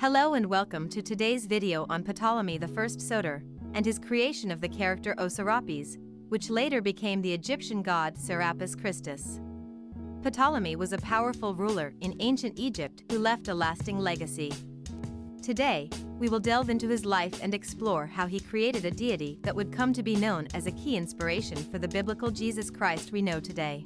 Hello and welcome to today's video on Ptolemy I Soter and his creation of the character Oserapis, which later became the Egyptian god Serapis Christus. Ptolemy was a powerful ruler in ancient Egypt who left a lasting legacy. Today, we will delve into his life and explore how he created a deity that would come to be known as a key inspiration for the biblical Jesus Christ we know today.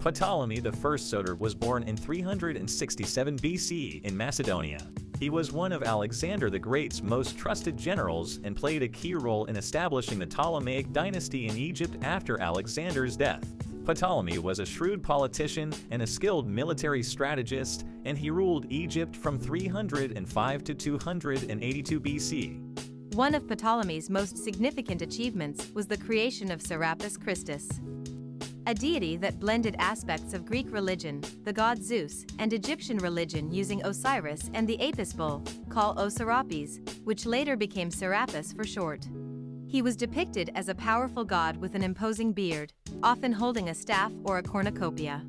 Ptolemy I Soter was born in 367 BCE in Macedonia. He was one of Alexander the Great's most trusted generals and played a key role in establishing the Ptolemaic dynasty in Egypt after Alexander's death. Ptolemy was a shrewd politician and a skilled military strategist, and he ruled Egypt from 305 to 282 BC. One of Ptolemy's most significant achievements was the creation of Serapis Christus a deity that blended aspects of Greek religion, the god Zeus, and Egyptian religion using Osiris and the Apis bull, called Oserapis, which later became Serapis for short. He was depicted as a powerful god with an imposing beard, often holding a staff or a cornucopia.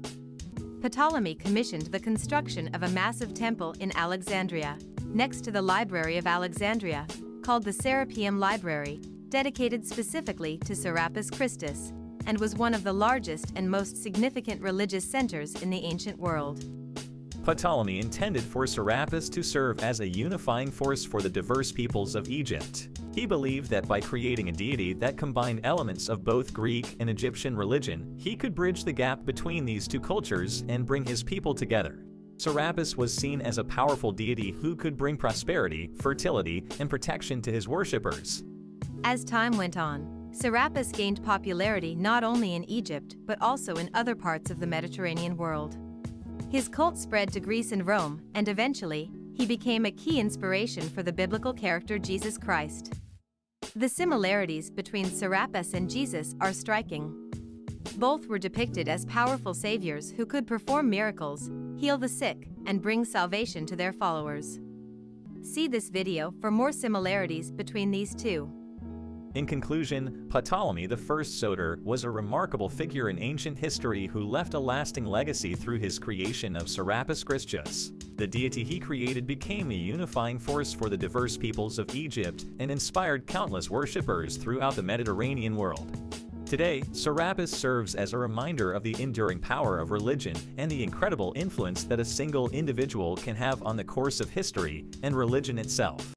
Ptolemy commissioned the construction of a massive temple in Alexandria, next to the Library of Alexandria, called the Serapeum Library, dedicated specifically to Serapis Christus, and was one of the largest and most significant religious centers in the ancient world. Ptolemy intended for Serapis to serve as a unifying force for the diverse peoples of Egypt. He believed that by creating a deity that combined elements of both Greek and Egyptian religion, he could bridge the gap between these two cultures and bring his people together. Serapis was seen as a powerful deity who could bring prosperity, fertility, and protection to his worshippers. As time went on, Serapis gained popularity not only in Egypt but also in other parts of the Mediterranean world. His cult spread to Greece and Rome, and eventually, he became a key inspiration for the biblical character Jesus Christ. The similarities between Serapis and Jesus are striking. Both were depicted as powerful saviors who could perform miracles, heal the sick, and bring salvation to their followers. See this video for more similarities between these two. In conclusion, Ptolemy I Soter was a remarkable figure in ancient history who left a lasting legacy through his creation of Serapis Christus. The deity he created became a unifying force for the diverse peoples of Egypt and inspired countless worshippers throughout the Mediterranean world. Today, Serapis serves as a reminder of the enduring power of religion and the incredible influence that a single individual can have on the course of history and religion itself.